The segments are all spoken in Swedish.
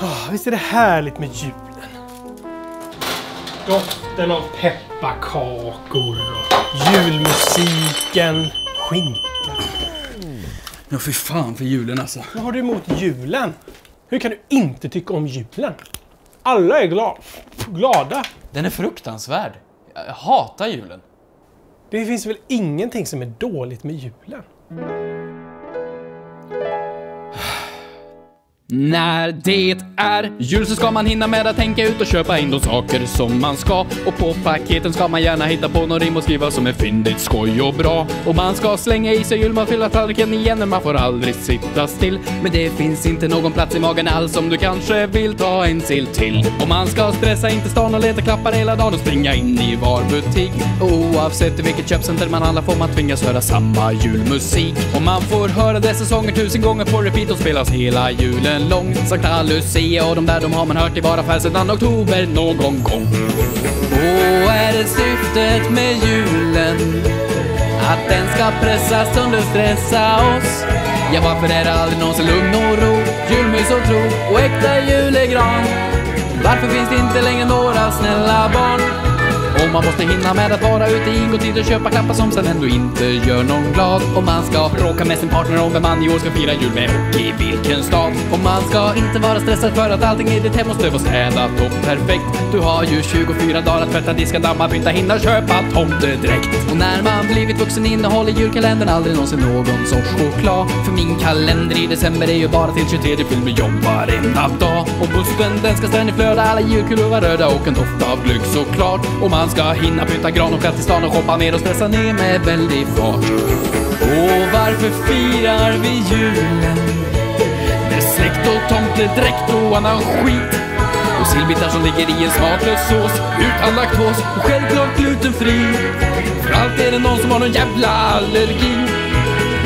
Oh, visst är det härligt med julen? Doften av pepparkakor och julmusiken, skinka. Ja, fy fan för julen alltså. Vad har du emot julen? Hur kan du inte tycka om julen? Alla är glada. glada. Den är fruktansvärd. Jag hatar julen. Det finns väl ingenting som är dåligt med julen? När det är jul så ska man hinna med att tänka ut och köpa in de saker som man ska. Och på paketen ska man gärna hitta på någon rim och skriva som är fyndigt, skoj och bra. Och man ska slänga i sig julmat, fylla tallriken igen, men man får aldrig sitta still. Men det finns inte någon plats i magen alls om du kanske vill ta en sill till. Och man ska stressa inte stan och leta klappar hela dagen och springa in i var butik. Oavsett i vilket köpcenter man handlar får man tvingas höra samma julmusik. Och man får höra dessa sånger tusen gånger på repeat och spelas hela julen lång. Sankta Lucia och de där de har man hört i bara fall sedan oktober någon gång. Och är det syftet med julen att den ska pressa, stressa oss? Ja, varför är det aldrig någonsin lugn och ro, julmys och tro och äkta julegran? Varför finns det inte längre några snälla barn? Och man måste hinna med att vara ute i god tid och köpa klappar som sen ändå inte gör någon glad. Och man ska bråka med sin partner om vem man i år ska fira jul med och i vilken stad. Och man ska inte vara stressad för att allting i ditt hem måste vara städat och perfekt. Du har ju 24 dagar att tvätta, diska, damma, pynta, hinna köpa tomtedräkt. Och när man blivit vuxen innehåller julkalendern aldrig någonsin någon sorts choklad. För min kalender i december är ju bara till 23 fylld med jobb varenda dag. Och bussen den ska ständigt flöda, alla julkulor var röda och en doft av glögg såklart. Och man ska ska hinna pynta gran och till stan och shoppa ner och stressa ner med väldig fart. Och varför firar vi julen? Med släkt och tomtedräkt och annan skit. Och sillbitar som ligger i en smaklös sås utan laktos och självklart glutenfri. För allt är det någon som har någon jävla allergi.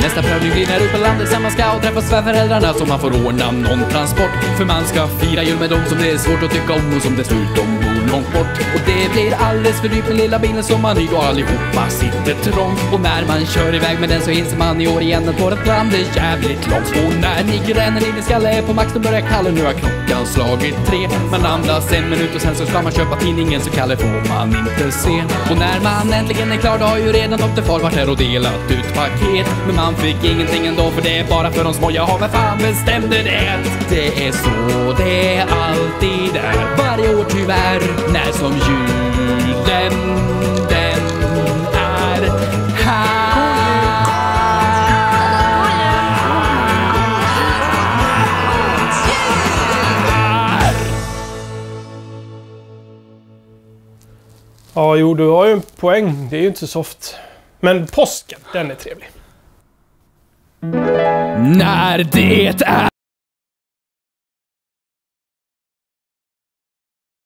Nästa prövning blir när ut på landet sen man ska och träffa svärföräldrarna så man får ordna någon transport. För man ska fira jul med dem som det är svårt att tycka om och som dessutom bor långt bort. Och det blir alldeles för dyrt med lilla bilen som man hyr och allihopa sitter trångt. Och när man kör iväg med den så inser man i år igen att vårt land är jävligt långt. Och när ni gränner i din skalle är på max då börjar Kalle nu har klockan slagit tre. Man andas en minut och sen så ska man köpa tidningen så Kalle får man inte se. Och när man äntligen är klar då har ju redan Tomtefar varit här och delat ut paket. Men man fick ingenting ändå för det är bara för de små. Jag har väl fan bestämde det. Det är så det alltid Ja, jo, du har ju en poäng. Det är ju inte så soft. Men påsken, den är trevlig. När det är